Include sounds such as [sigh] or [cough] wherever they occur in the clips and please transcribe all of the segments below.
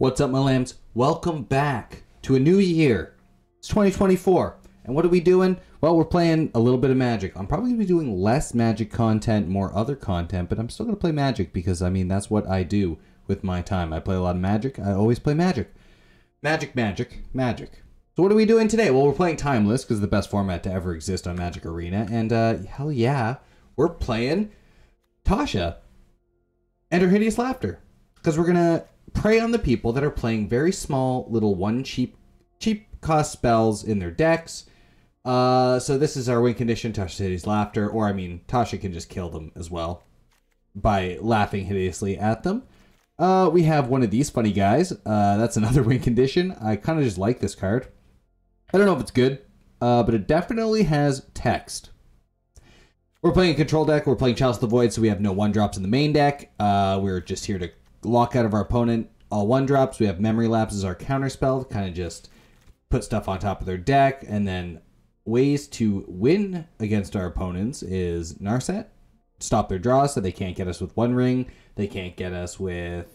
What's up, my lambs? Welcome back to a new year. It's 2024. And what are we doing? Well, we're playing a little bit of Magic. I'm probably going to be doing less Magic content, more other content, but I'm still going to play Magic because, I mean, that's what I do with my time. I play a lot of Magic. I always play Magic. Magic, Magic, Magic. So what are we doing today? Well, we're playing Timeless because it's the best format to ever exist on Magic Arena. And, uh, hell yeah, we're playing Tasha and her hideous laughter because we're gonna prey on the people that are playing very small little one cheap cheap cost spells in their decks. Uh so this is our win condition tasha's hideous laughter or i mean tasha can just kill them as well by laughing hideously at them. Uh we have one of these funny guys. Uh that's another [laughs] win condition. I kind of just like this card. I don't know if it's good uh but it definitely has text. We're playing a control deck. We're playing Chalice of the Void, so we have no one drops in the main deck. Uh, we're just here to lock out of our opponent all one drops. We have Memory Lapse as our counter spell, kind of just put stuff on top of their deck. And then ways to win against our opponents is Narset, stop their draw so they can't get us with One Ring. They can't get us with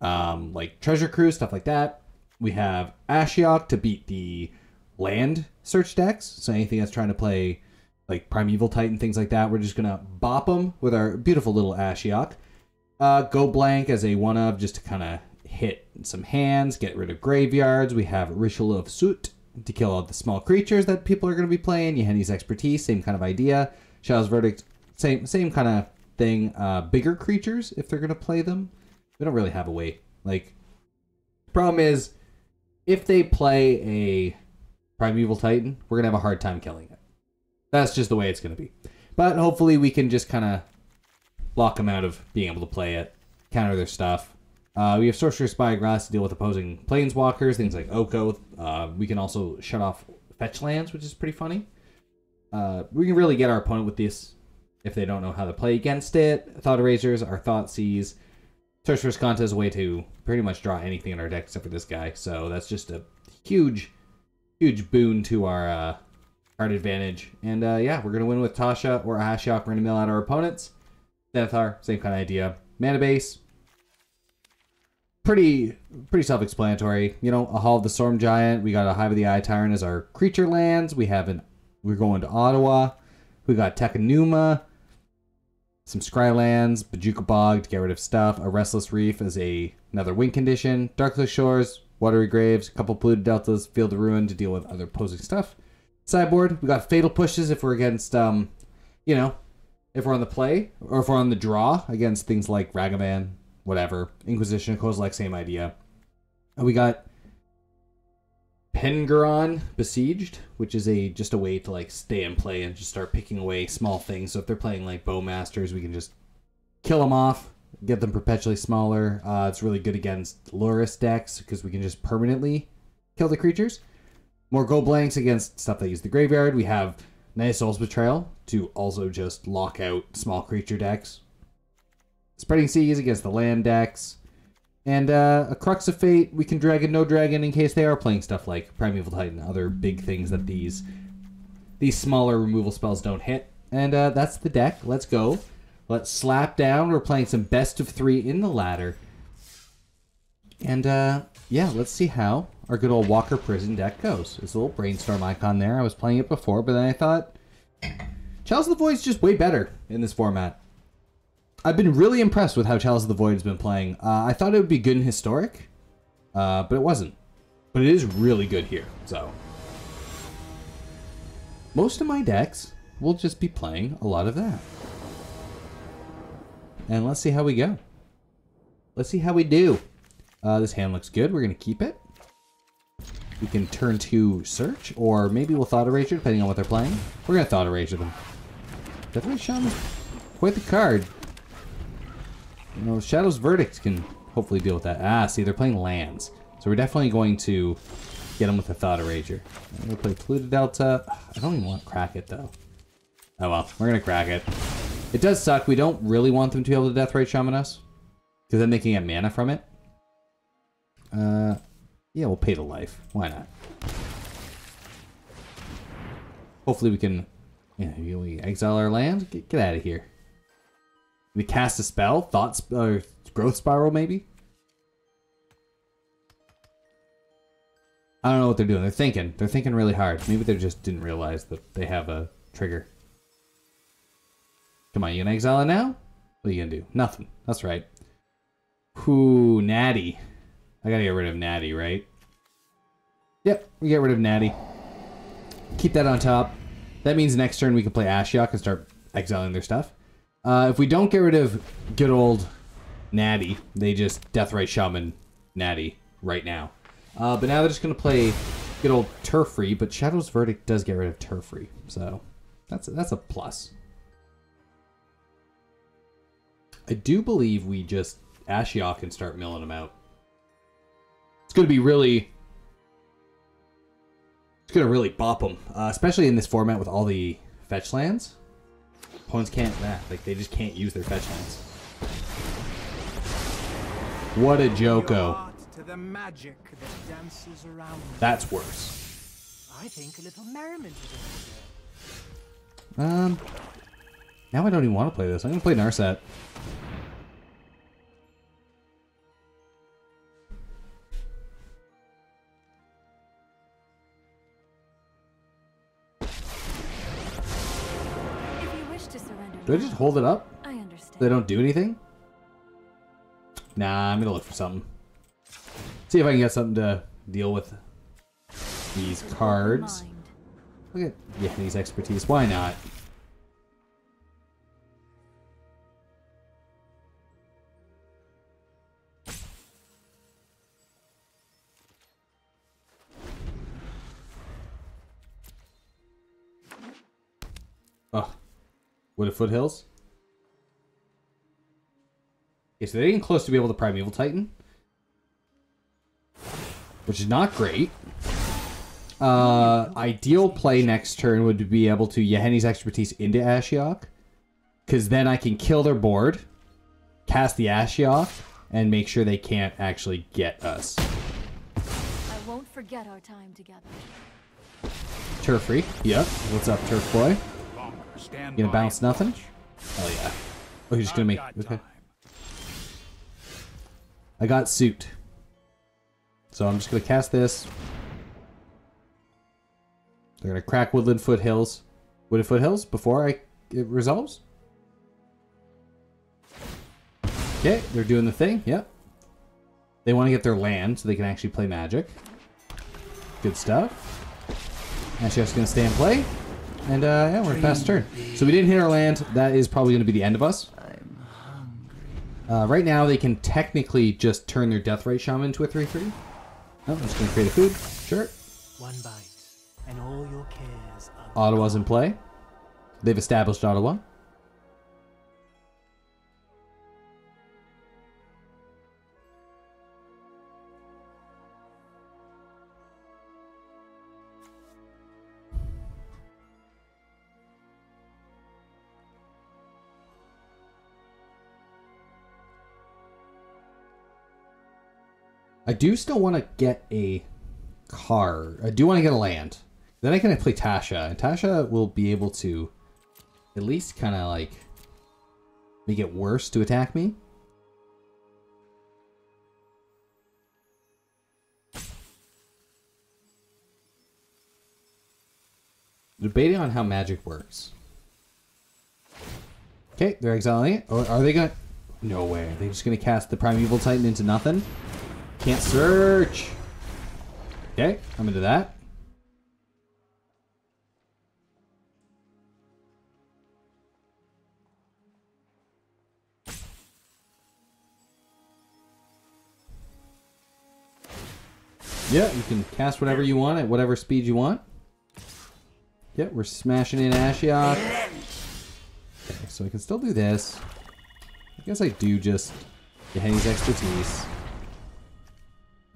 um, like Treasure Cruise, stuff like that. We have Ashiok to beat the land search decks. So anything that's trying to play like Primeval Titan, things like that. We're just gonna bop them with our beautiful little Ashiok. Uh, go blank as a one of just to kind of hit some hands, get rid of graveyards. We have Ritual of Soot to kill all the small creatures that people are going to be playing. Yahenni's Expertise, same kind of idea. Shadow's Verdict, same same kind of thing. Uh, bigger creatures if they're going to play them. We don't really have a way. Like, problem is, if they play a Primeval Titan, we're going to have a hard time killing it. That's just the way it's going to be. But hopefully we can just kind of lock them out of being able to play it, counter their stuff. Uh, we have Sorcerous Spyglass to deal with opposing planeswalkers, things like Oko. Uh, we can also shut off fetch lands, which is pretty funny. Uh, we can really get our opponent with this if they don't know how to play against it. Thought Erasers, our Thought Seize. Sorcerer's Contest is a way to pretty much draw anything in our deck except for this guy. So that's just a huge, huge boon to our uh, card advantage. And uh, yeah, we're going to win with Tasha or Ashiok. We're going to mill out our opponents. Denethor, same kind of idea. Mana base, pretty pretty self-explanatory. You know, a Hall of the Storm Giant. We got a Hive of the Eye Tyrant as our creature lands. We have an we're going to Otawara. We got Takenuma, some Scry lands, Bojuka Bog to get rid of stuff. A Restless Reef as a another win condition. Darkslick Shores, Watery Graves, a couple polluted deltas, Field of Ruin to deal with other opposing stuff. Sideboard, we got Fatal Pushes if we're against um, you know, if we're on the play or if we're on the draw against things like Ragavan, whatever, Inquisition, Kozilek, same idea. And we got Penregon Besieged, which is a just a way to like stay and play and just start picking away small things. So if they're playing like Bowmasters, we can just kill them off, get them perpetually smaller. Uh, it's really good against Lurrus decks because we can just permanently kill the creatures. More go blanks against stuff that use the graveyard. We have Nice Soul's Betrayal to also just lock out small creature decks. Spreading Seas against the land decks. And uh, a Crux of Fate, we can dragon, no dragon in case they are playing stuff like Primeval Titan, other big things that these these smaller removal spells don't hit. And uh, that's the deck. Let's go. Let's slap down. We're playing some best of three in the ladder. And uh, yeah, let's see how our good old Walker Prison deck goes. There's a little brainstorm icon there. I was playing it before, but then I thought Chalice of the Void is just way better in this format. I've been really impressed with how Chalice of the Void has been playing. Uh, I thought it would be good in Historic, uh, but it wasn't. But it is really good here, so. Most of my decks will just be playing a lot of that. And let's see how we go. Let's see how we do. Uh, this hand looks good. We're going to keep it. We can turn to search, or maybe we'll Thought Erasure, depending on what they're playing. We're going to Thought Erasure them. Deathrite Shaman quite the card. You know, Shadow's Verdict can hopefully deal with that. Ah, see, they're playing lands. So we're definitely going to get them with a Thought Erasure. I'm going to play Polluted Delta. I don't even want to crack it, though. Oh well, we're going to crack it. It does suck. We don't really want them to be able to Deathrite Shaman us. Because then they can get mana from it. Uh, yeah, we'll pay the life. Why not? Hopefully we can yeah, we exile our land. Get, get out of here. We cast a spell, thought growth spiral maybe. I don't know what they're doing. They're thinking. They're thinking really hard. Maybe they just didn't realize that they have a trigger. Come on, you gonna exile it now? What are you gonna do? Nothing. That's right. Whoo, Natty. I gotta get rid of Natty, right? Yep, we get rid of Natty. Keep that on top. That means next turn we can play Ashiok and start exiling their stuff. Uh, if we don't get rid of good old Natty, they just Deathrite Shaman Natty right now. Uh, but now they're just going to play good old Teferi, but Shadow's Verdict does get rid of Teferi, so that's a, that's a plus. I do believe we just Ashiok and start milling them out. It's going to be really... It's going to really bop them, uh, especially in this format with all the fetch lands. Opponents can't, that like, they just can't use their fetch lands. What a Joko. To the magic that. That's worse. I think a little merriment is Um, now I don't even want to play this. I'm gonna play Narset. Do I just hold it up? I understand. They don't do anything? Nah, I'm gonna look for something. See if I can get something to deal with these cards. Look at Yahenni's expertise. Why not? Wooded Foothills. Okay, so they're getting close to be able to Primeval Titan. Which is not great. Uh, ideal play next turn would be able to Yahenni's expertise into Ashiok. Because then I can kill their board, cast the Ashiok, and make sure they can't actually get us. I won't forget our time together. Teferi. Yep. What's up, Turf Boy? Stand You gonna bounce nothing? Hell oh, yeah. Oh, you're just gonna make. Okay. I got suit. So I'm just gonna cast this. They're gonna crack Woodland Foothills. Wooded Foothills before I it resolves. Okay, they're doing the thing. Yep. They want to get their land so they can actually play Magic. Good stuff. Ashiok's gonna stay and play. And uh, yeah, we're past turn. So we didn't hit our land. That is probably gonna be the end of us. Uh, right now, they can technically just turn their Deathrite Shaman into a 3-3. Oh, I'm just going to create a food. Sure. One bite, and all your cares are Ottawa's in play. They've established Ottawa. I do still want to get a car. I do want to get a land. Then I can play Tasha, and Tasha will be able to at least kind of like make it worse to attack me. Debating on how magic works. Okay, they're exiling it. Or are they gonna? No way. Are they just gonna cast the Primeval Titan into nothing? Can't search. Okay, I'm into that. Yeah, you can cast whatever you want at whatever speed you want. Yeah, we're smashing in Ashiok. Okay, so I can still do this. I guess I do just Yahenni's expertise.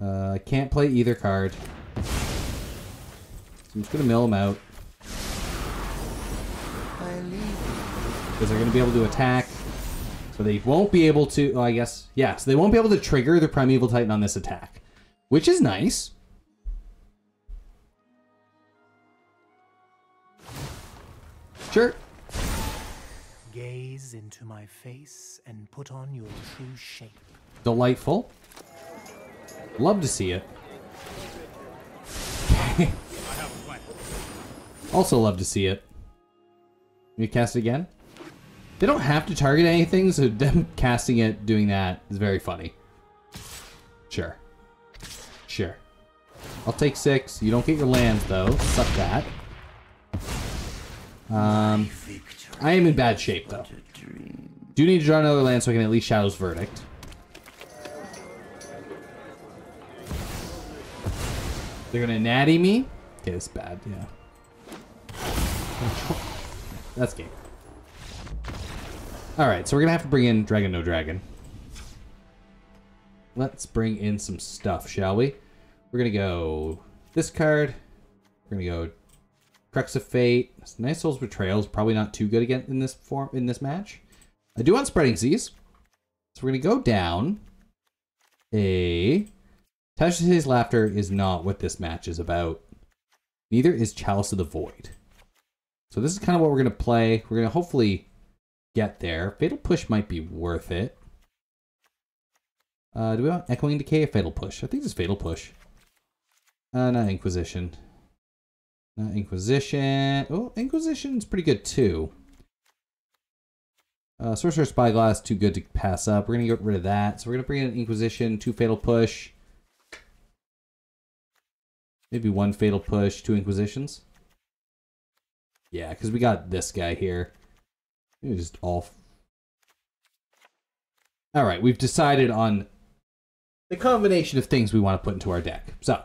Uh, I can't play either card. So I'm just gonna mill them out. Because they're gonna be able to attack. So they won't be able to, oh, I guess, yeah, so they won't be able to trigger the Primeval Titan on this attack. Which is nice. Sure. Gaze into my face and put on your true shape. Delightful. Love to see it. [laughs] also love to see it. You cast it again? They don't have to target anything, so them [laughs] casting it, doing that is very funny. Sure. Sure. I'll take six. You don't get your lands, though. Suck that. Um, I am in bad shape, though. Do need to draw another land so I can at least Shadow's Verdict. They're gonna natty me? Okay, it's bad, yeah. That's game. Alright, so we're gonna have to bring in Dragon No Dragon. Let's bring in some stuff, shall we? We're gonna go this card. We're gonna go Crux of Fate. Nice Soul's Betrayal is probably not too good again in this form in this match. I do want Spreading Seas. So we're gonna go down a Tasha's Laughter is not what this match is about. Neither is Chalice of the Void. So this is kind of what we're gonna play. We're gonna hopefully get there. Fatal Push might be worth it. Uh, do we want Echoing Decay or Fatal Push? I think it's Fatal Push. Uh, not Inquisition. Not Inquisition. Oh, Inquisition's pretty good too. Uh, Sorcerous Spyglass, too good to pass up. We're going to get rid of that. So we're going to bring in Inquisition, two Fatal Push. Maybe one Fatal Push, two Inquisitions. Yeah, because we got this guy here. Maybe just all... Alright, we've decided on the combination of things we want to put into our deck. So,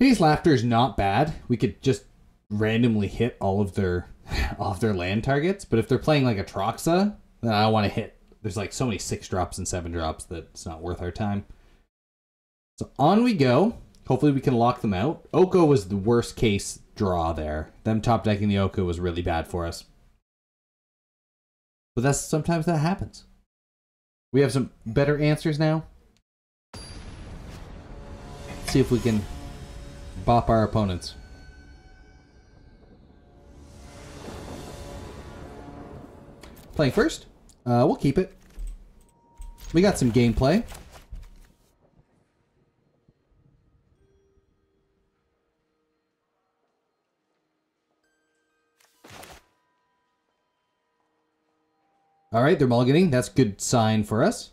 Hideous Laughter is not bad. We could just randomly hit all of their [laughs] all of their land targets, but if they're playing like a Troxa, then I don't want to hit. There's like so many six drops and seven drops that it's not worth our time. So on we go. Hopefully we can lock them out. Oko was the worst case draw there. Them top decking the Oko was really bad for us. But that's sometimes that happens. We have some better answers now. see if we can bop our opponents. Playing first. Uh, we'll keep it. We got some gameplay. All right, they're mulliganing. That's good sign for us.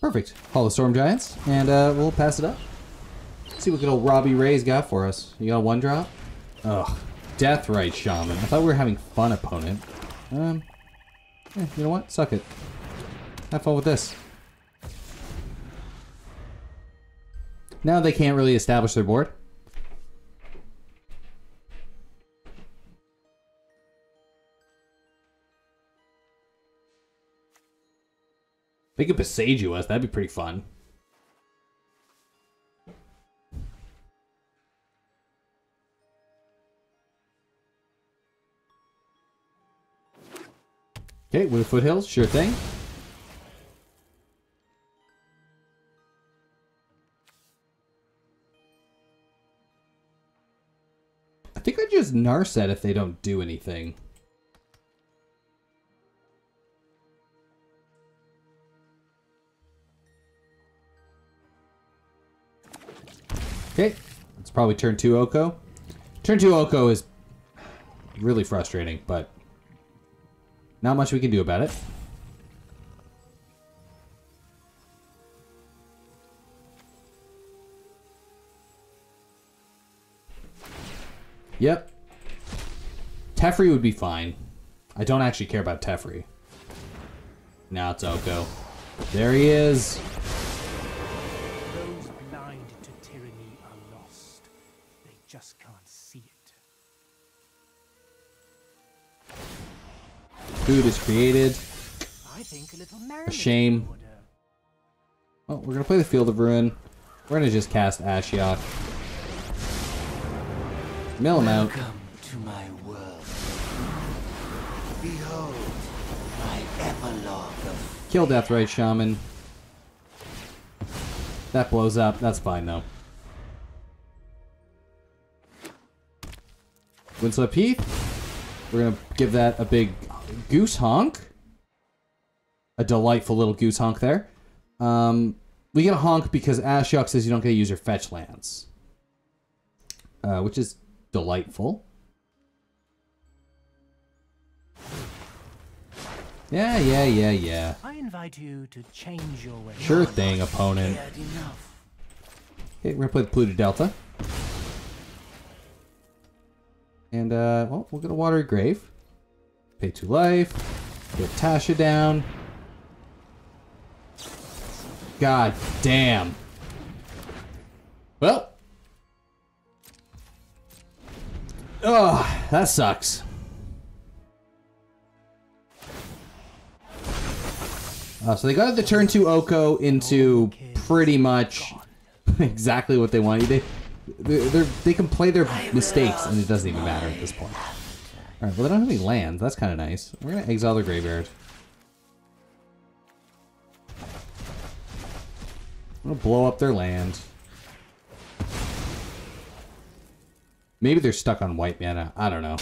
Perfect. Hall of Storm Giants, and uh, we'll pass it up. Let's see what good old Robbie Ray's got for us. You got a one drop? Ugh. Deathrite Shaman. I thought we were having fun, opponent. Um, eh, you know what? Suck it. Have fun with this. Now they can't really establish their board. They could Boseiju us. That'd be pretty fun. Okay, with the foothills, sure thing. I think I just Narset if they don't do anything. Okay, it's probably turn two Oko. Turn two Oko is really frustrating, but not much we can do about it. Yep. Teferi would be fine. I don't actually care about Teferi. Now it's Oko. There he is. Food is created. I think a shame. Oh, we're gonna play the Field of Ruin. We're gonna just cast Ashiok. Mill him out. Welcome to my world. Behold, my epilogue of Kill Deathrite Shaman. That blows up. That's fine though. Windswept Heath. We're gonna give that a big goose honk. a delightful little goose honk there. Um, we get a honk because Ashiok says you don't get to use your fetch lands, uh, which is delightful. Yeah, yeah, yeah, yeah. I invite you to change your ways. Sure thing, opponent. Okay, we're gonna play the Polluted Delta. And, uh, well, we're gonna water a grave. Pay two life. Get Tasha down. God damn. Well. Oh, that sucks. Uh, so they got the turn two Oko into pretty much [laughs] exactly what they want. They they're, they can play their mistakes and it doesn't even matter at this point. All right, well they don't have any lands. That's kind of nice. We're gonna exile the graveyard. I'm gonna blow up their land. Maybe they're stuck on white mana. I don't know.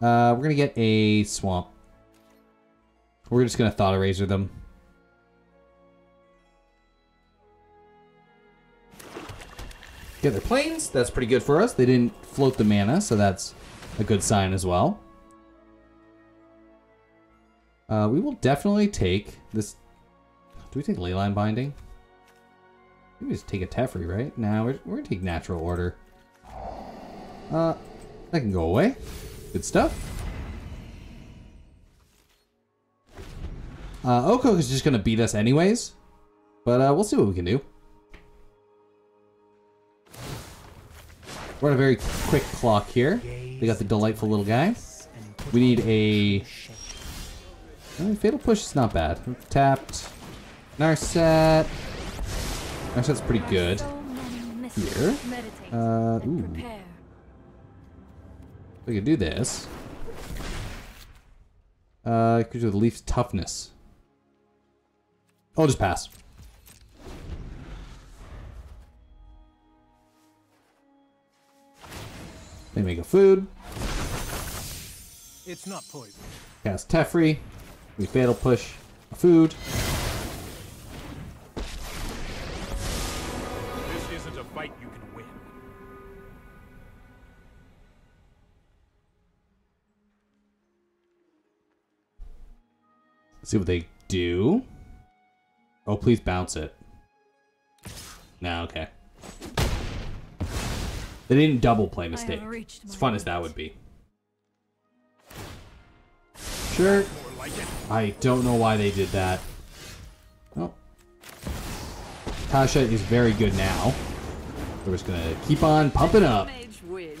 Uh, we're gonna get a swamp. We're just gonna Thought Erasure them. Get their planes. That's pretty good for us. They didn't float the mana, so that's a good sign as well. Uh, we will definitely take this. Do we take Leyline Binding? We just take a Teferi, right? Now we're, we're gonna take Natural Order. Uh, that can go away. Good stuff. Uh, Oko is just gonna beat us anyways, but uh, we'll see what we can do. We're on a very quick clock here. They got the delightful little guy. We need a uh, fatal push is not bad. Tapped. Narset. Narset's pretty good. Here. Uh, ooh. We could do this. Uh, could do the Leaf's toughness. I'll just pass. They make a food. It's not poison. Cast Teferi. We fatal push a food. This isn't a fight you can win. See what they do. Oh, please bounce it. No, okay. They didn't double play mistake. As fun as that would be. Sure. I don't know why they did that. Well, Tasha is very good now. We're just gonna keep on pumping up.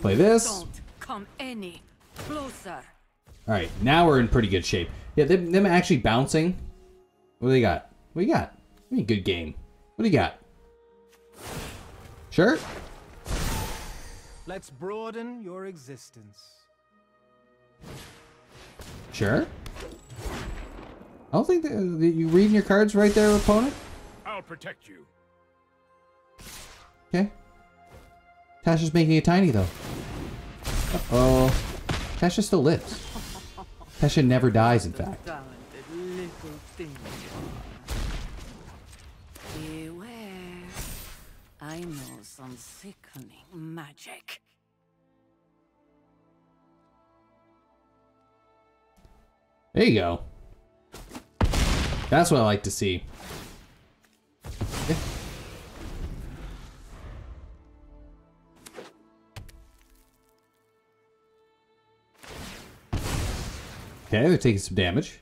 Play this. Don't come any closer. All right, now we're in pretty good shape. Yeah, them, them actually bouncing. What do they got? What do you got? I mean, good game. What do you got? Sure. Let's broaden your existence. Sure. I don't think that, that you reading your cards right there, opponent. I'll protect you. Okay. Tasha's making it tiny though. Uh oh. Tasha still lives. Tasha never dies, in fact. Talented little thing. Beware. Some sickening magic. There you go. That's what I like to see. Okay, they're taking some damage.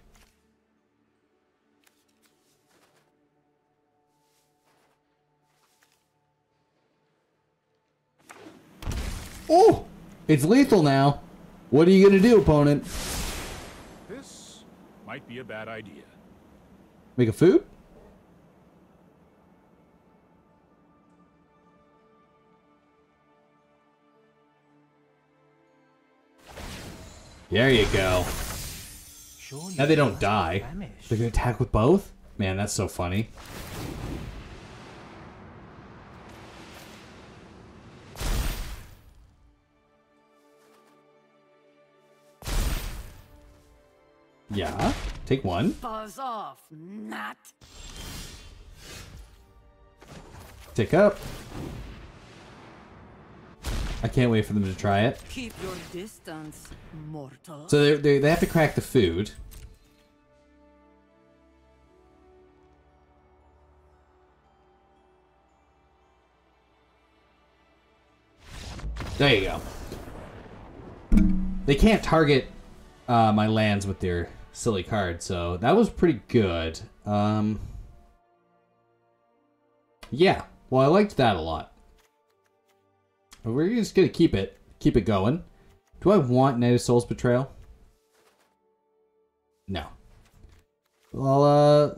It's lethal now. What are you gonna do, opponent? This might be a bad idea. Make a food? There you go. Now they don't die. They're gonna attack with both? Man, that's so funny. Yeah. Take one. Buzz off, Nat. Tick up. I can't wait for them to try it. Keep your distance, mortal. So they they they have to crack the food. There you go. They can't target uh, my lands with their silly card, so that was pretty good. Um, yeah, well, I liked that a lot. We're just gonna keep it, keep it going. Do I want Night of Souls Betrayal? No. Well, uh,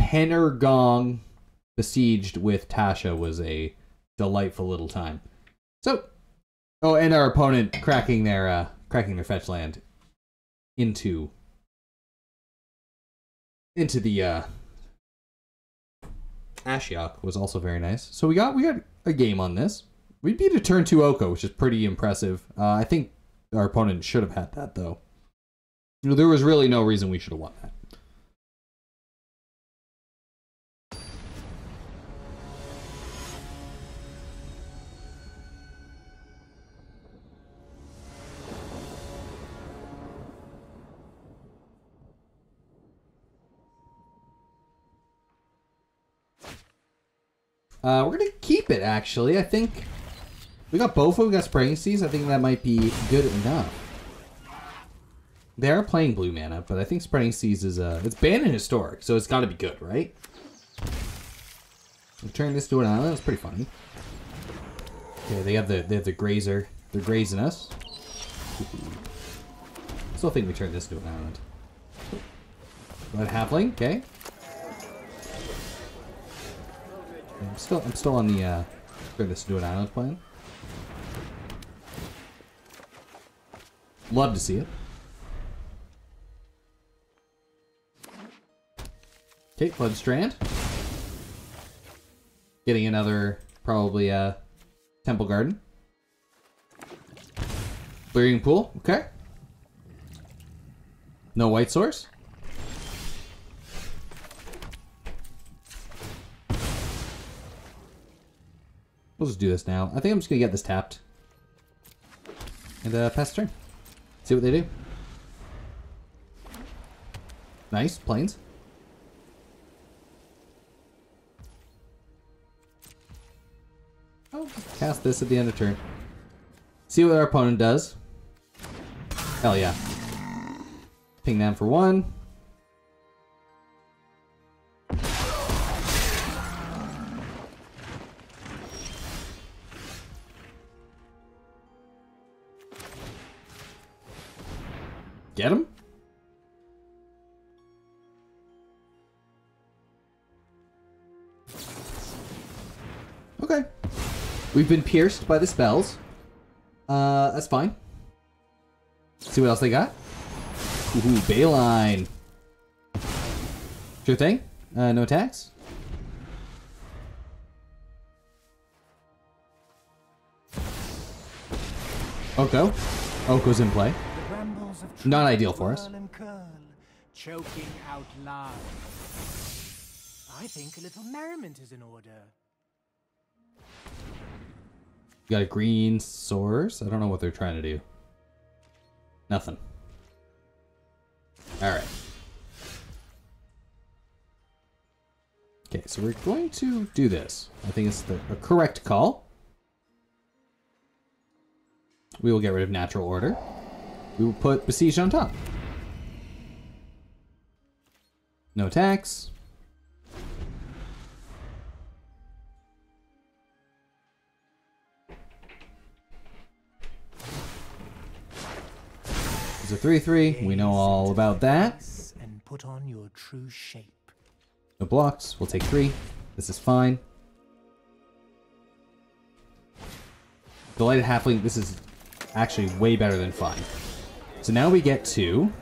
Penregon besieged with Tasha was a delightful little time. So, oh, and our opponent cracking their uh, cracking their fetch land into into the uh, Ashiok was also very nice. So we got we got a game on this. We beat a turn two Oko, which is pretty impressive. Uh, I think our opponent should have had that though. You know, there was really no reason we should have won that. Uh, we're gonna keep it actually. I think we got both. We got Spreading Seas. I think that might be good enough. They are playing blue mana, but I think spreading seas is uh it's banned in historic, so it's got to be good, right? We turn this to an island. It's pretty funny. Okay, they have the they have the grazer. They're grazing us. Still think we turn this to an island. Red halfling. Okay. I'm still I'm still on the uh this to an island plan. Love to see it. Okay, Flood Strand. Getting another, probably, uh, Temple Garden. Clearing Pool, okay. No white source. We'll just do this now. I think I'm just gonna get this tapped. And, uh, pass turn. See what they do. Nice, planes. Oh, cast this at the end of turn. See what our opponent does. Hell yeah. Ping them for one. We've been pierced by the spells. Uh, that's fine. See what else they got? Ooh, Bayline. Sure thing. Uh, no attacks. Oko. Oko's in play. Not ideal for us. choking out loud. I think a little merriment is in order. Got a green source. I don't know what they're trying to do. Nothing. Alright. Okay, so we're going to do this. I think it's the a correct call. We will get rid of natural order. We will put besiege on top. No attacks. It's a 3-3. We know all about that. And put on your true shape. No blocks. We'll take three. This is fine. Delighted Halfling, this is actually way better than 5. So now we get to...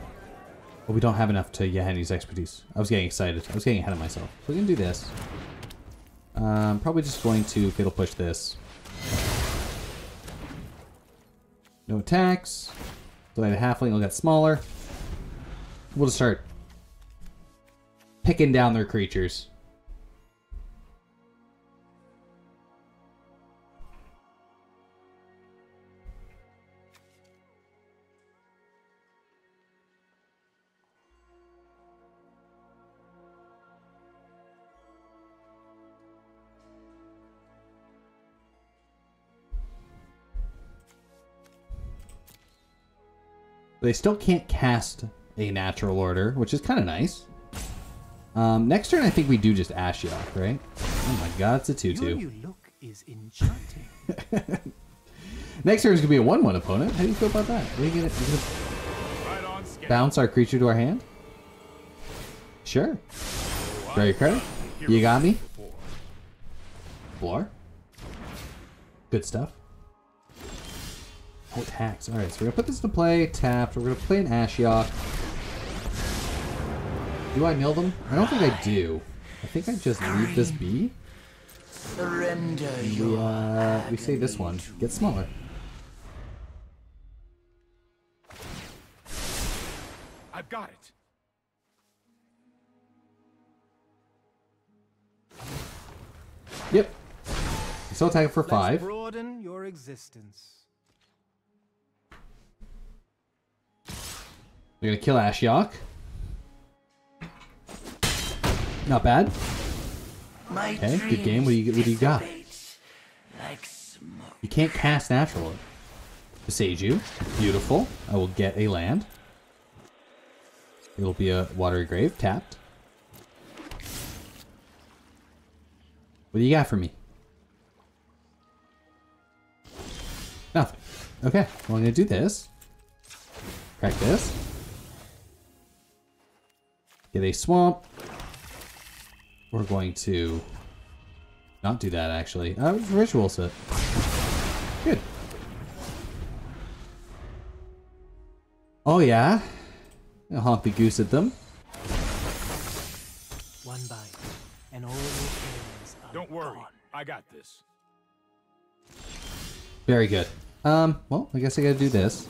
Well, we don't have enough to Yahenni's expertise. I was getting excited. I was getting ahead of myself. We're going to do this. Um, probably just going to Fatal Push this. No attacks. But I halfling, will get smaller. We'll just start picking down their creatures. They still can't cast a natural order, which is kind of nice. Um, next turn, I think we do just Ashiok, right? Oh my god, it's a Your 2-2. new look is enchanting. [laughs] Next turn is going to be a 1-1 opponent. How do you feel about that? Are you going to Right bounce our creature to our hand? Sure. Draw your card. You got me? Floor. Good stuff. Oh, tax. Alright, so we're going to put this to play. Tapped. We're going to play an Ashiok. Do I mill them? I don't think I do. I think I just leave this be. Surrender We, your uh, we say this one. Get smaller. I've got it. Yep. Still attacking for five. broaden your existence. We're gonna kill Ashiok. Not bad. My Okay, good game. What do you- what do you got? Like smoke. You can't cast natural. Sage you. Beautiful. I will get a land. It'll be a watery grave, tapped. What do you got for me? Nothing. Okay, well I'm gonna do this. Crack this. Get a swamp. We're going to not do that actually. Uh, ritual set. Good. Oh yeah. I'll honk the goose at them. One bite, and all your pains are Don't worry. gone. I got this. Very good. Um, well, I guess I gotta do this.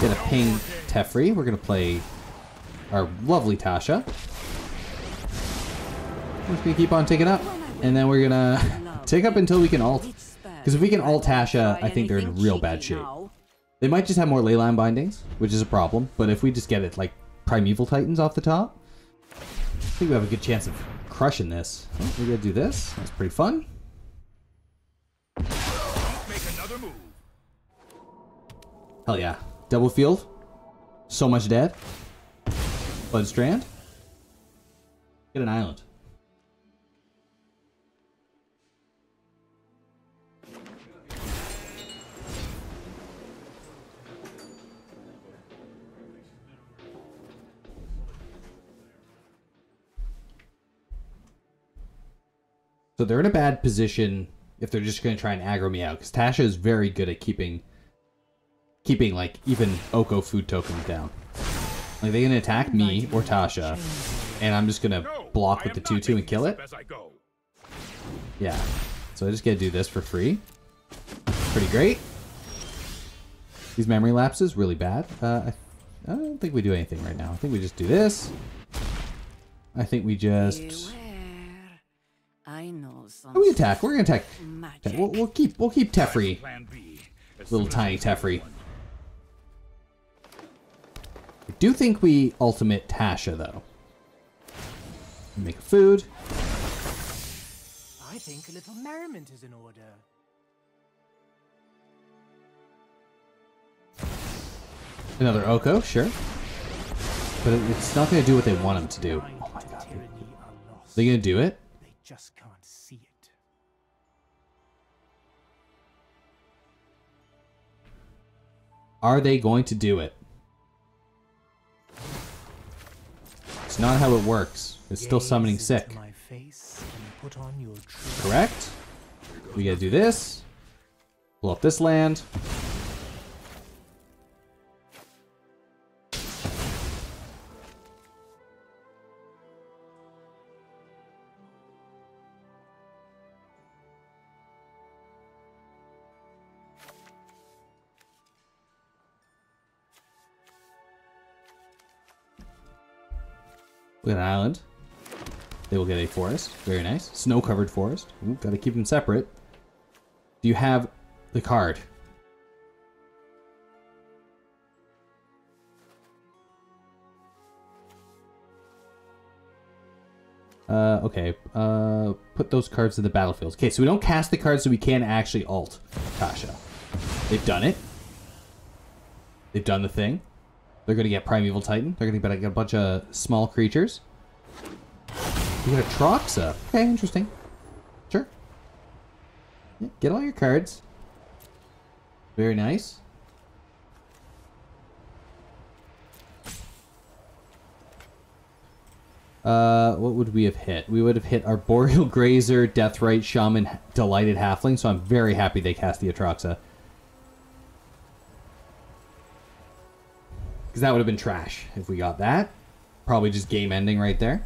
Gonna ping Teferi. We're gonna play our lovely Tasha. We're just gonna keep on taking up. And then we're gonna [laughs] take up until we can alt. Because if we can alt Tasha, I think they're in real bad shape. They might just have more leyline bindings, which is a problem. But if we just get it like Primeval Titans off the top, I think we have a good chance of crushing this. Oh, we gotta do this. That's pretty fun. Don't make another move. Hell yeah. Double field. So much dead. Blood Strand. Get an island. So they're in a bad position if they're just going to try and aggro me out because Tasha is very good at keeping keeping like even Oko food tokens down. Like they can attack me or Tasha, and I'm just gonna block with the two two and kill it. Yeah. So I just gotta do this for free. Pretty great. These memory lapses really bad. Uh, I, I don't think we do anything right now. I think we just do this. I think we just. I know Oh, we attack. We're gonna attack. We'll, we'll keep. We'll keep. As Little tiny I do think we ultimate Tasha though. Make food. I think a little merriment is in order. Another Oko, sure. But it's not going to do what they want him to do. Oh my god. Are. They going to do it? They just can't see it. Are they going to do it? It's not how it works. It's still summoning sick. My face and put on your Correct? We gotta do this. Blow up this land. We an island. They will get a forest. Very nice. Snow-covered forest. Ooh, gotta keep them separate. Do you have the card? Uh, okay. Uh, put those cards in the battlefield. Okay, so we don't cast the cards, so we can actually alt Tasha. They've done it. They've done the thing. They're gonna get Primeval Titan. They're gonna get a bunch of small creatures. You got Atraxa. Okay, interesting. Sure. Yeah, get all your cards. Very nice. Uh, what would we have hit? We would have hit Arboreal Grazer, Deathrite, Shaman, Delighted Halfling, so I'm very happy they cast the Atraxa. Because that would have been trash if we got that. Probably just game ending right there.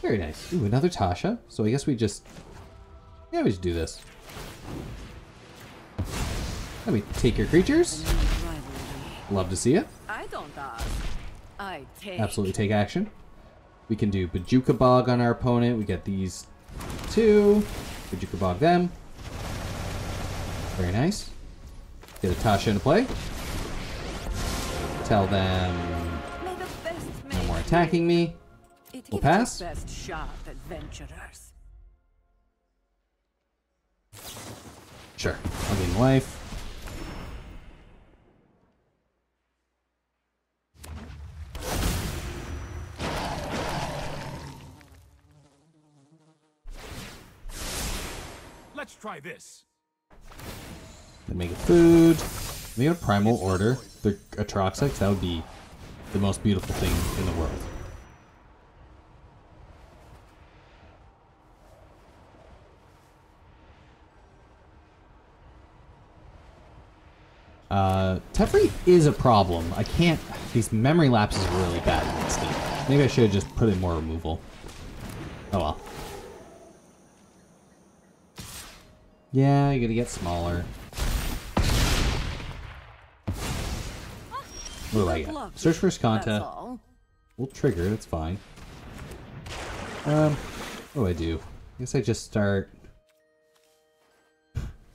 Very nice. Ooh, another Tasha. So I guess we just... Yeah, we just do this. Let me take your creatures. Love to see it. I don't ask. I take. Absolutely take action. We can do Bojuka Bog on our opponent. We get these two. Bojuka Bog them. Very nice. Get a Tasha into play. Tell them May the no more attacking me. We'll pass. Best shot, adventurers. Sure. I'll gain life. Let's try this. Then make food. They got a primal order. The Atroxix, that would be the most beautiful thing in the world. Uh, is a problem. I can't. These memory lapses are really bad against it. Maybe I should have just put in more removal. Oh well. Yeah, you gotta get smaller. What do I get? Search for Azcanta. We'll trigger it, it's fine. Um, what do I do? I guess I just start...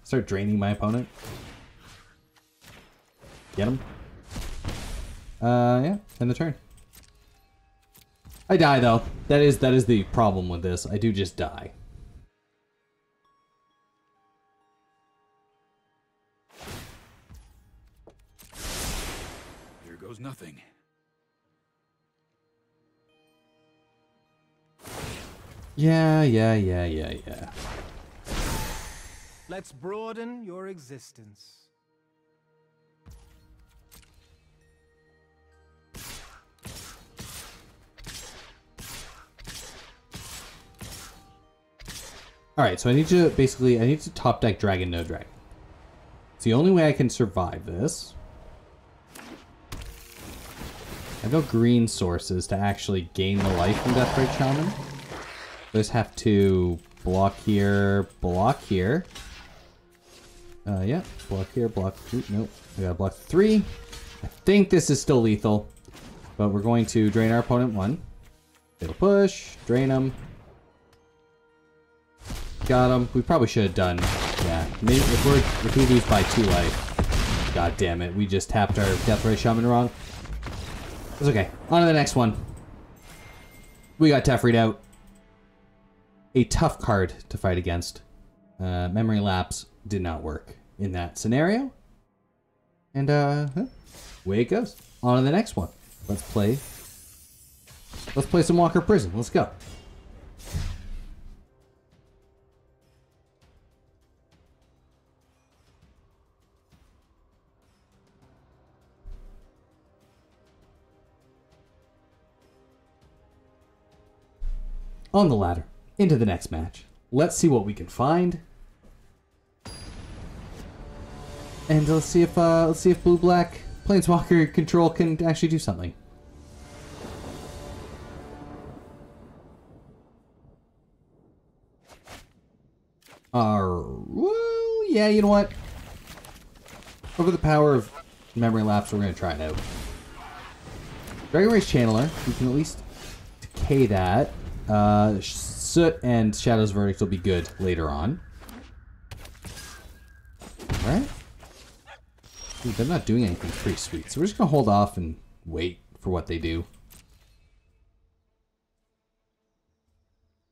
Start draining my opponent. Get him. Uh, yeah, end the turn. I die, though. That is, that is the problem with this. I do just die. Yeah, yeah, yeah, yeah, yeah. Let's broaden your existence. Alright, so I need to basically I need to top deck Dragon No Dragon. It's the only way I can survive this. I have no green sources to actually gain the life from Deathrite Shaman. I just have to block here, block here. Uh, yeah, block here, block. Ooh, nope, I gotta block three. I think this is still lethal, but we're going to drain our opponent one. It'll push, drain him, Got him. We probably should have done. Yeah. If we're if we lose by two life. God damn it. We just tapped our Deathrite Shaman wrong. It's okay. On to the next one. We got Tefried out. A tough card to fight against. Uh, memory lapse did not work in that scenario. And uh way it goes. On to the next one. Let's play. Let's play some Walker Prison. Let's go. on the ladder into the next match. Let's see what we can find. And let's see if uh let's see if blue black planeswalker control can actually do something. Uh, well, yeah, you know what? Over the power of memory lapse. We're gonna try it out. Dragon's Rage Channeler. We can at least decay that. Uh, Soot and Shadow's Verdict will be good later on. Right? Dude, they're not doing anything pretty sweet, so we're just gonna hold off and wait for what they do.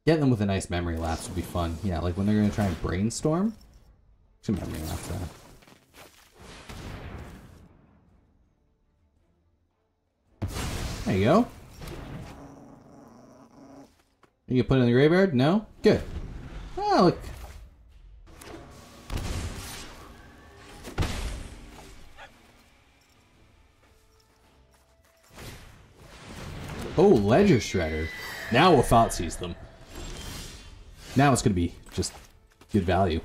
Getting them with a nice memory lapse would be fun. Yeah, like when they're gonna try and brainstorm. Some memory lapse. There you go. You can put it in the graveyard? No? Good. Oh, look. Oh, Ledger Shredder. Now Thoughtseize them. Now it's gonna be just good value.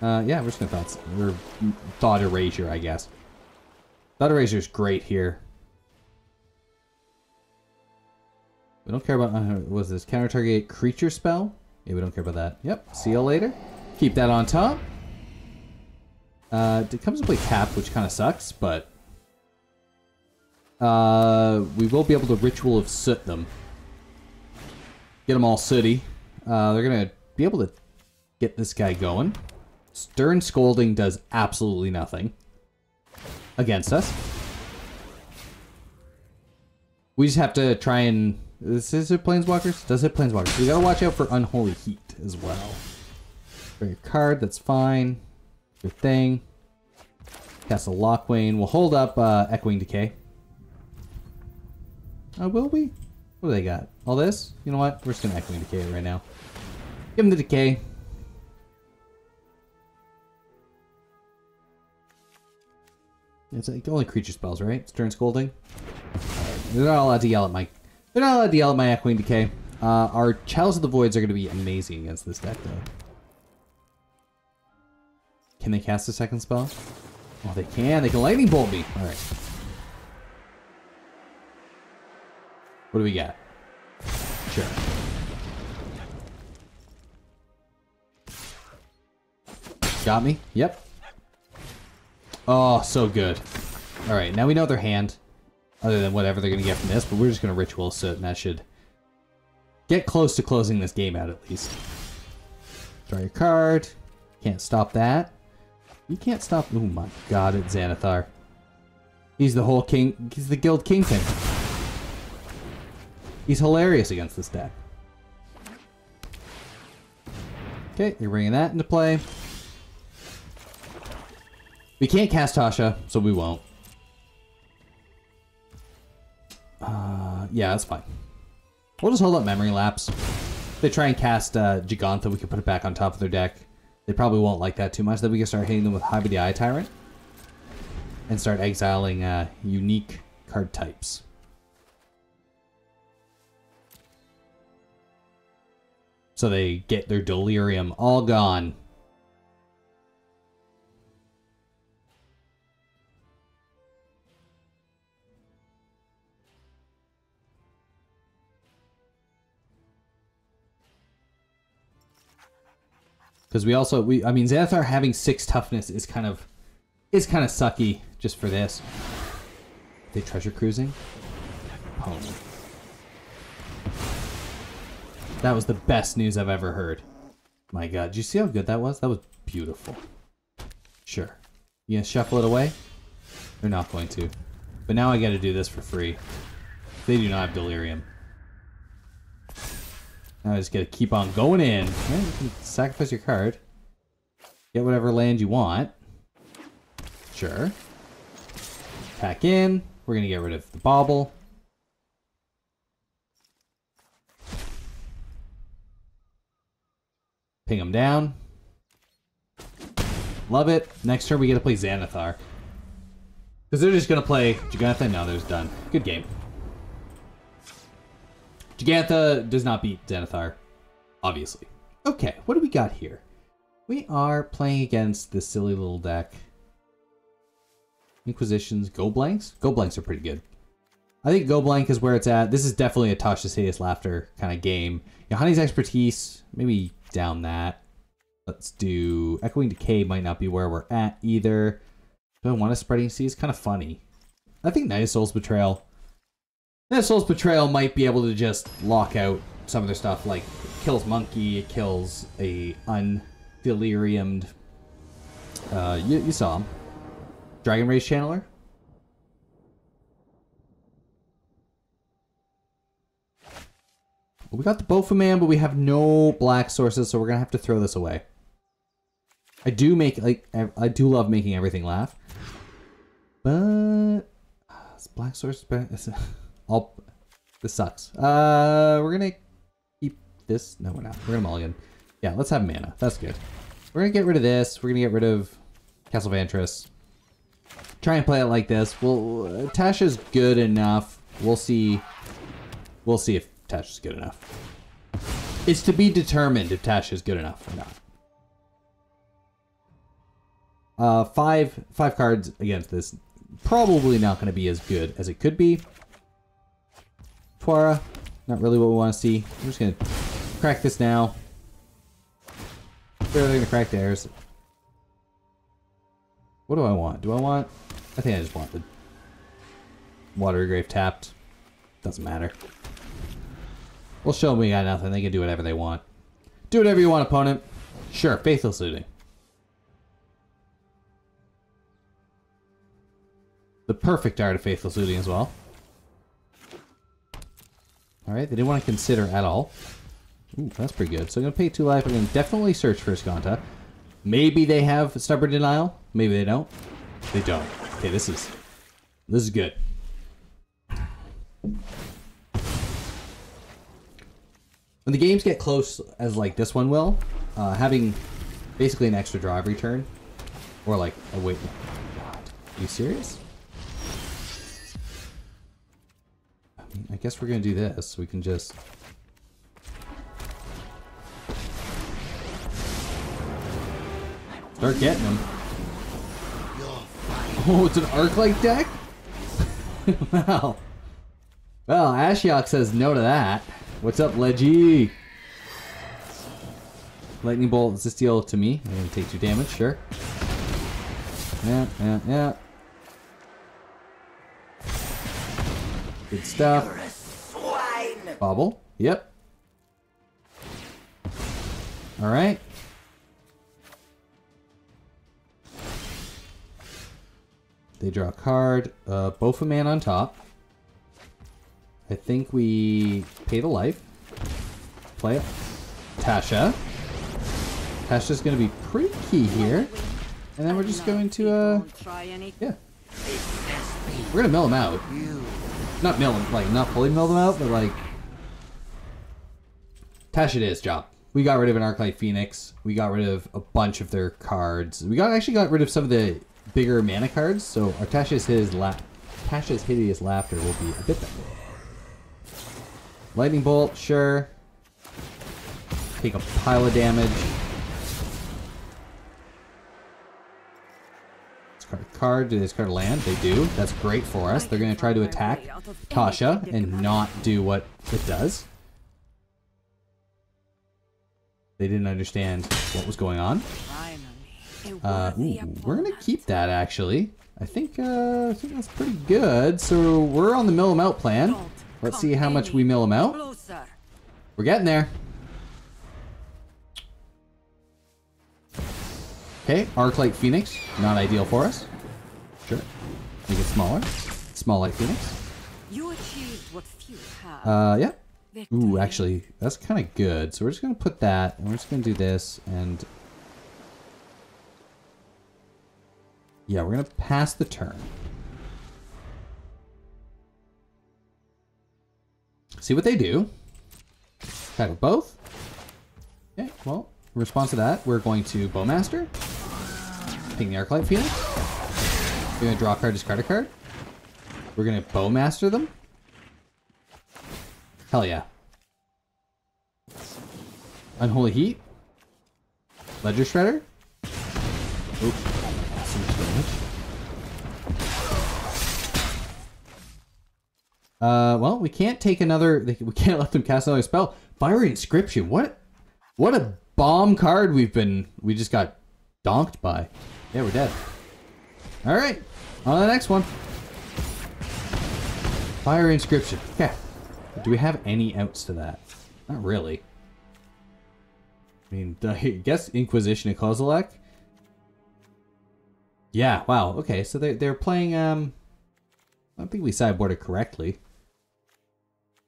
Uh, yeah, we're just gonna thought we're thought erasure, I guess. Thought erasure is great here. We don't care about uh, was this counter target creature spell? Yeah, we don't care about that. Yep. See you later. Keep that on top. Uh, it comes to play tap, which kind of sucks, but uh, we will be able to ritual of soot them. Get them all sooty. Uh, they're gonna be able to get this guy going. Stern Scolding does absolutely nothing against us. We just have to try and. This is it Planeswalkers? Does it Planeswalkers? We gotta watch out for Unholy Heat as well. For your card, that's fine. Your thing. Castle Locthwain. We'll hold up uh, Echoing Decay. Uh, will we? What do they got? All this? You know what? We're just gonna Echoing Decay right now. Give him the Decay. It's like only creature spells, right? Stern Scolding. They're not allowed to yell at my. They're not allowed to yell at my Echoing Decay. Uh, our Chalice of the Voids are going to be amazing against this deck, though. Can they cast a second spell? Oh, they can. They can Lightning Bolt me. All right. What do we got? Sure. Got me? Yep. Oh, so good. Alright, now we know their hand. Other than whatever they're going to get from this, but we're just going to Ritual Soot, and that should get close to closing this game out at least. Draw your card. Can't stop that. You can't stop... Oh my god, it's Xanathar. He's the whole king... He's the guild kingpin. He's hilarious against this deck. Okay, you're bringing that into play. We can't cast Tasha, so we won't. Uh, yeah, that's fine. We'll just hold up Memory Lapse. If they try and cast uh, Gigantha, we can put it back on top of their deck. They probably won't like that too much. Then we can start hitting them with Hive Eye Tyrant. And start exiling uh, unique card types. So they get their delirium all gone. Because we also we I mean Xanathar having six toughness is kind of is kind of sucky just for this. they treasure cruising? Home. That was the best news I've ever heard. My god, did you see how good that was? That was beautiful. Sure. You gonna shuffle it away? They're not going to. But now I gotta do this for free. They do not have delirium. Now I just gotta keep on going in. Yeah, you can sacrifice your card. Get whatever land you want. Sure. Pack in. We're gonna get rid of the bauble. Ping them down. Love it. Next turn we get to play Xanathar. Because they're just gonna play Jugantha. No, there's done. Good game. Gigantha does not beat Xanathar, obviously. Okay, what do we got here? We are playing against this silly little deck. Inquisitions, Go Blanks? Go Blanks are pretty good. I think Go Blank is where it's at. This is definitely a Tasha's Hideous Laughter kind of game. Yahenni's Expertise, maybe down that. Let's do Echoing Decay might not be where we're at either. Do I want a spreading sea? It's kind of funny. I think Night of Soul's Betrayal. Of Soul's Betrayal might be able to just lock out some of their stuff, like it kills Monkey, it kills a undeliriumed. Uh, you, you saw him. Dragon's Rage Channeler. We got the Bofa Man, but we have no black sources, so we're gonna have to throw this away. I do make like I, do love making everything laugh, but uh, it's black source. [laughs] It's, all this sucks. Uh, we're gonna keep this. No, we're not. We're gonna mulligan. Yeah, let's have mana. That's good. We're gonna get rid of this. We're gonna get rid of Castle Vantress. Try and play it like this. Well, uh, Tasha's good enough. We'll see. We'll see if Tasha's good enough. It's to be determined if Tasha's good enough or not. Uh, five five cards against this. Probably not going to be as good as it could be. Not really what we want to see. I'm just going to crack this now. Barely going to crack theirs. What do I want? Do I want... I think I just want the Watery Grave tapped. Doesn't matter. We'll show we got nothing. They can do whatever they want. Do whatever you want, opponent. Sure, Faithless Looting. The perfect art of Faithless Looting as well. Alright, they didn't want to consider at all. Ooh, that's pretty good. So I'm going to pay two life. I'm going to definitely Search for Azcanta. Maybe they have Stubborn Denial. Maybe they don't. They don't. Okay, this is... This is good. When the games get close, as like this one will, uh, having basically an extra draw every turn, or like, oh wait, God, are you serious? I, guess we're gonna do this. We can just. Start getting them. Oh, it's an Arclight deck? [laughs] wow. Well, Ashiok says no to that. What's up, Leggy? Lightning Bolt, does this deal to me? I'm gonna take two damage, sure. Yeah, yeah, yeah. Good stuff. Bobble. Yep. Alright. They draw a card. Uh, both a man on top. I think we pay the life. Play it. Tasha. Tasha's going to be pretty key here. And then we're just going to, uh, yeah. We're going to mill them out. Not mill them, like, not fully mill them out, but like... Tasha his job. We got rid of an Arclight Phoenix. We got rid of a bunch of their cards. We got actually got rid of some of the bigger mana cards, so our Tasha's his la Tasha's Hideous Laughter will be a bit better. Lightning Bolt, sure. Take a pile of damage. Discard a card. Do they discard a land? They do. That's great for us. They're going to try to attack Tasha and not do what it does. They didn't understand what was going on. Uh, ooh, we're gonna keep that actually. I think uh, I think that's pretty good. So we're on the mill 'em out plan. Let's see how much we mill them out. We're getting there. Okay, Arclight Phoenix, not ideal for us. Sure. Make it smaller. Small Light Phoenix. You achieved what few have. Uh, yeah. Ooh, actually, that's kind of good. So we're just gonna put that, and we're just gonna do this, and yeah, we're gonna pass the turn. See what they do. Attack with both. Okay, well, in response to that, we're going to Bowmaster. Ping the Arclight Phoenix. We're gonna draw a card, discard a card. We're gonna Bowmaster them. Hell yeah. Unholy Heat. Ledger Shredder. Oop. So much damage. Uh, well, we can't take another. [laughs] We can't let them cast another spell. Fiery Inscription. What? What a bomb card we've been. We just got donked by. Yeah, we're dead. All right, on to the next one. Fire inscription. Okay. Do we have any outs to that? Not really. I mean, [laughs] I guess Inquisition of Kozilek. Yeah. Wow. Okay. So they're, they're playing. Um, I don't think we sideboarded correctly.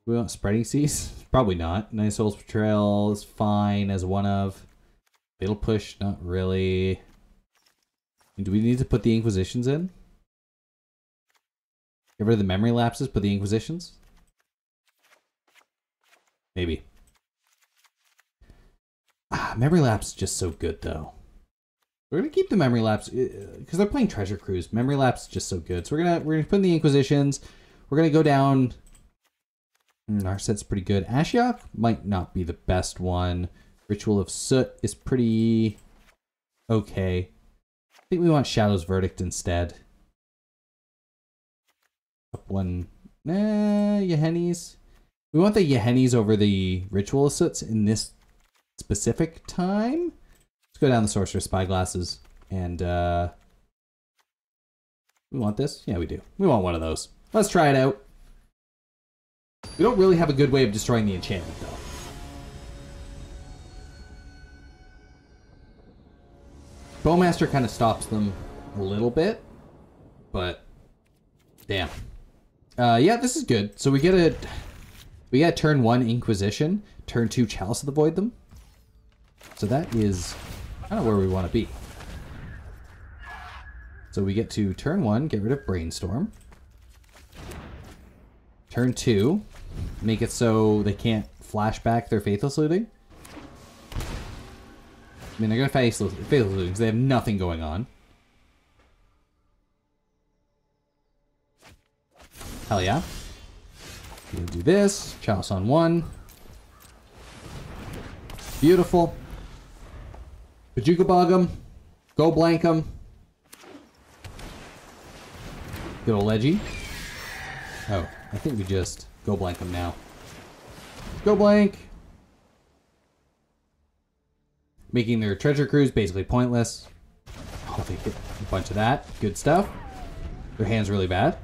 We want spreading seas? [laughs] Probably not. Nice Souls Betrayal is fine as one of. Fatal Push, not really. Do we need to put the Inquisitions in? Get rid of the memory lapses, put the Inquisitions? Maybe. Ah, memory lapse is just so good though. We're gonna keep the memory lapse because they're playing Treasure Cruise. Memory lapse is just so good. So we're gonna we're gonna put in the Inquisitions. We're gonna go down. Mm, Narset's pretty good. Ashiok might not be the best one. Ritual of Soot is pretty okay. Think we want Shadow's Verdict instead. Up one. Nah, Yahenni's. We want the Yahenni's over the Ritual Soots in this specific time. Let's go down the Sorcerous Spyglasses. And, uh... We want this? Yeah, we do. We want one of those. Let's try it out. We don't really have a good way of destroying the enchantment, though. Bowmaster kind of stops them a little bit, but damn. Uh, yeah, this is good. So we get a we get turn one Inquisition, turn two Chalice of the Void them. So that is kind of where we want to be. So we get to turn one, get rid of Brainstorm. Turn two, make it so they can't flashback their Faithless Looting. Mean, they're gonna face Faithless Looting because they have nothing going on. Hell yeah. We'll do this. Chalice on one. Beautiful. Bojuka Bog them. Go blank them. Good old Leggy. Oh, I think we just go blank them now. Go blank. Making their treasure cruise basically pointless. Oh, they hit a bunch of that. Good stuff. Their hand's really bad.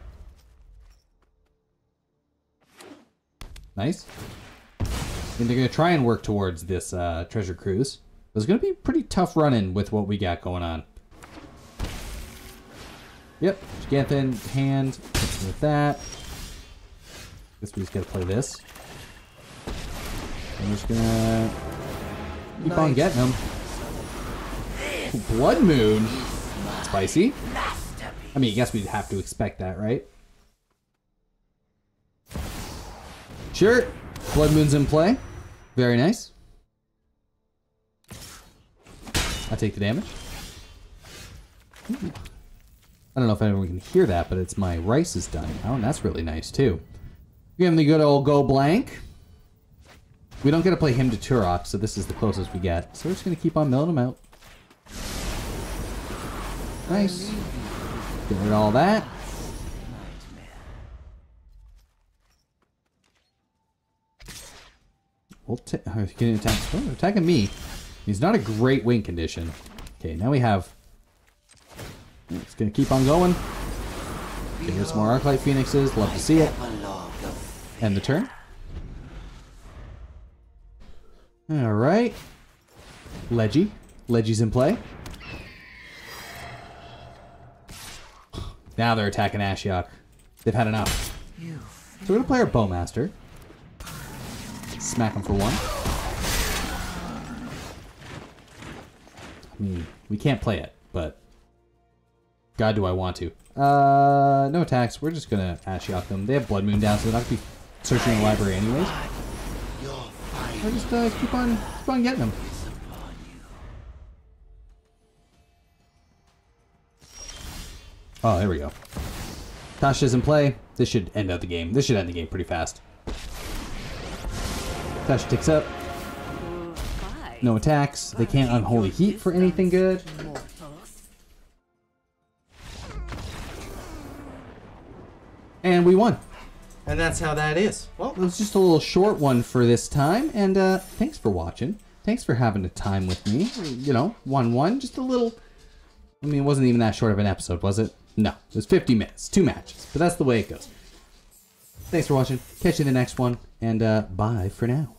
Nice. And they're going to try and work towards this uh, treasure cruise. It's going to be pretty tough running with what we got going on. Yep, Giganthan hand with that. Guess we just gotta play this. I'm just gonna keep on getting them. Blood Moon. Spicy. I mean, I guess we'd have to expect that, right? Sure. Blood Moon's in play. Very nice. I take the damage. I don't know if anyone can hear that, but it's my rice is done now, and that's really nice too. Give him the good old go blank. We don't get to play him to Turok, so this is the closest we get. So we're just gonna keep on milling him out. Nice. Get rid of all that. We'll uh, getting attacked. Oh, attacking me. He's not a great win condition. Okay, now we have. It's gonna keep on going. Get rid some more Arclight Phoenixes. Love to see it. End the turn. Alright. Leggy. Leggy's in play. Now they're attacking Ashiok. They've had enough. So we're gonna play our Bowmaster. Smack him for one. I mean, we can't play it, but God, do I want to. Uh, no attacks. We're just gonna Ashiok them. They have Blood Moon down, so they're not gonna be searching the library anyways. We'll just uh, keep on, keep on getting them. Oh, there we go. Tasha's in play. This should end out the game. This should end the game pretty fast. Tasha ticks up. No attacks. They can't unholy heat for anything good. And we won. And that's how that is. Well, It was just a little short one for this time, and uh, thanks for watching. Thanks for having a time with me. You know, one one, just a little. I mean, it wasn't even that short of an episode, was it? No, it was 50 minutes, two matches, but that's the way it goes. Thanks for watching. Catch you in the next one, and uh, bye for now.